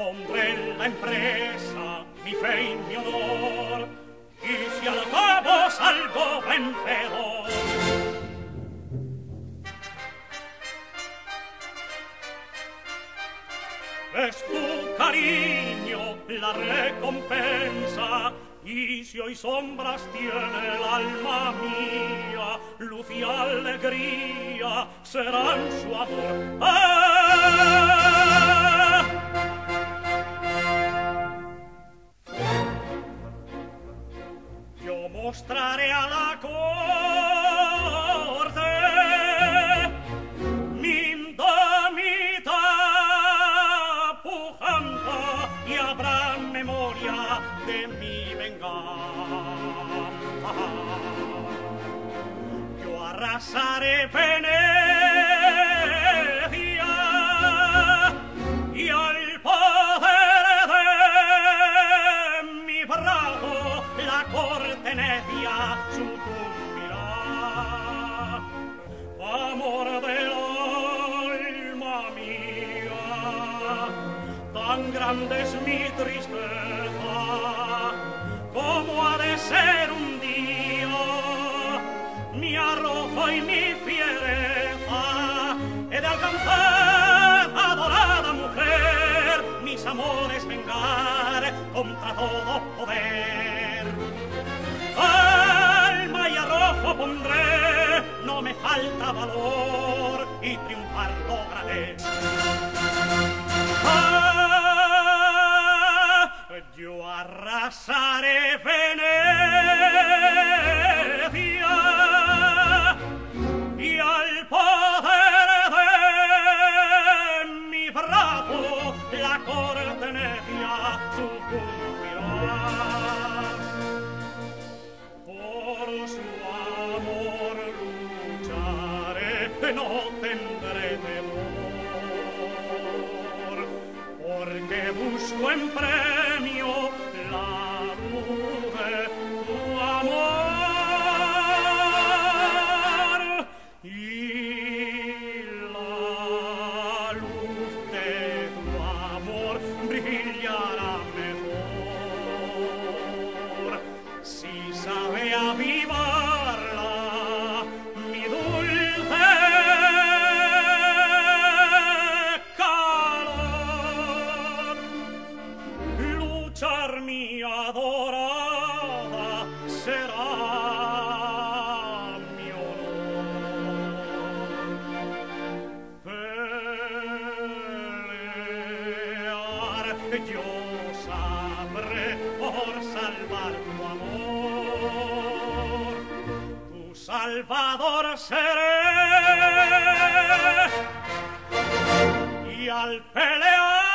pondré la empresa mi fe y mi honor, y si al cabo salgo vencedor. Es tu cariño la recompensa, y si hoy sombras tiene el alma mía, luz y alegría serán su amor. Mostraré a la corte mi indomita pujanza y habrá memoria de mi venganza. Yo arrasaré Venecia grande es mi tristeza, como ha de ser un día. Mi arrojo y mi fiereza he de alcanzar adorada mujer. Mis amores vengar contra todo poder. Alma y arrojo pondré no me falta valor y triunfar lograré arrasaré Venecia y al poder de mi brazo la corte necia sucumbirá. Por su amor lucharé, no tendré temor, porque busco en adorada será mi honor. Pelear yo sabré por salvar tu amor. Tu salvador seré. Y al pelear